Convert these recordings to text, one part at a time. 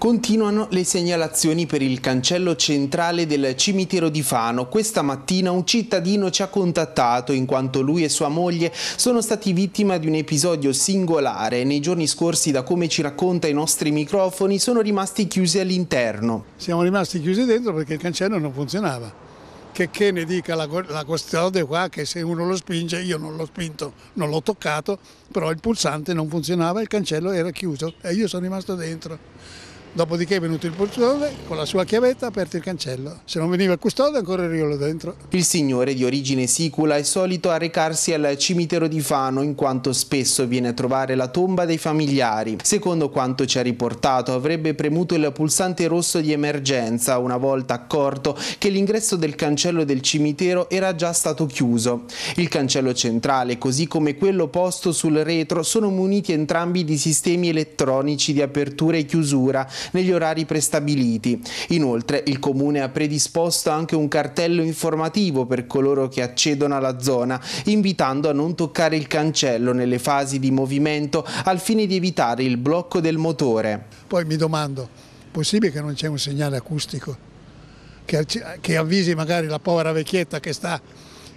Continuano le segnalazioni per il cancello centrale del cimitero di Fano. Questa mattina un cittadino ci ha contattato in quanto lui e sua moglie sono stati vittima di un episodio singolare. Nei giorni scorsi, da come ci racconta i nostri microfoni, sono rimasti chiusi all'interno. Siamo rimasti chiusi dentro perché il cancello non funzionava. Che, che ne dica la, la custode qua che se uno lo spinge, io non l'ho spinto, non l'ho toccato, però il pulsante non funzionava, il cancello era chiuso e io sono rimasto dentro. Dopodiché è venuto il custode, con la sua chiavetta ha aperto il cancello. Se non veniva il custode ancora ero io dentro. Il signore di origine sicula è solito a recarsi al cimitero di Fano in quanto spesso viene a trovare la tomba dei familiari. Secondo quanto ci ha riportato avrebbe premuto il pulsante rosso di emergenza una volta accorto che l'ingresso del cancello del cimitero era già stato chiuso. Il cancello centrale così come quello posto sul retro sono muniti entrambi di sistemi elettronici di apertura e chiusura negli orari prestabiliti. Inoltre il Comune ha predisposto anche un cartello informativo per coloro che accedono alla zona, invitando a non toccare il cancello nelle fasi di movimento al fine di evitare il blocco del motore. Poi mi domando, possibile che non c'è un segnale acustico che, che avvisi magari la povera vecchietta che sta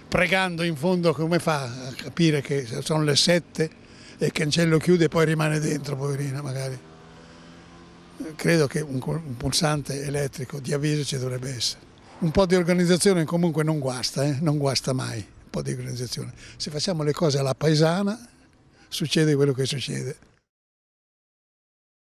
pregando in fondo come fa a capire che sono le sette e il cancello chiude e poi rimane dentro, poverina magari credo che un, un pulsante elettrico di avviso ci dovrebbe essere. Un po' di organizzazione comunque non guasta, eh? non guasta mai, un po' di organizzazione. Se facciamo le cose alla paesana succede quello che succede.